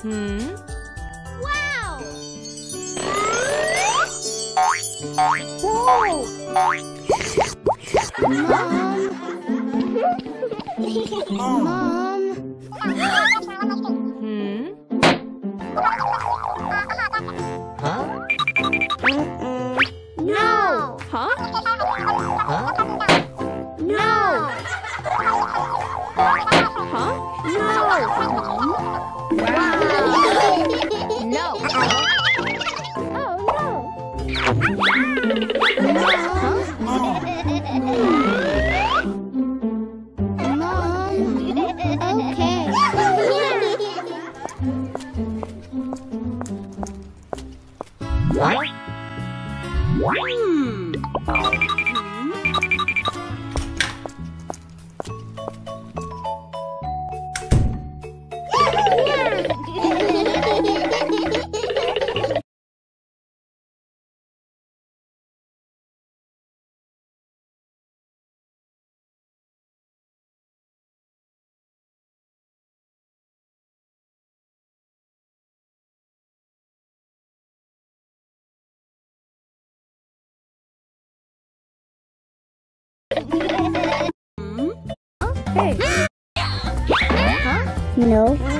Hmm? Wow! Mom. Mom. Hmm? Huh? No. Huh? Huh? Okay. What? Hmm. Mm-hmm. No.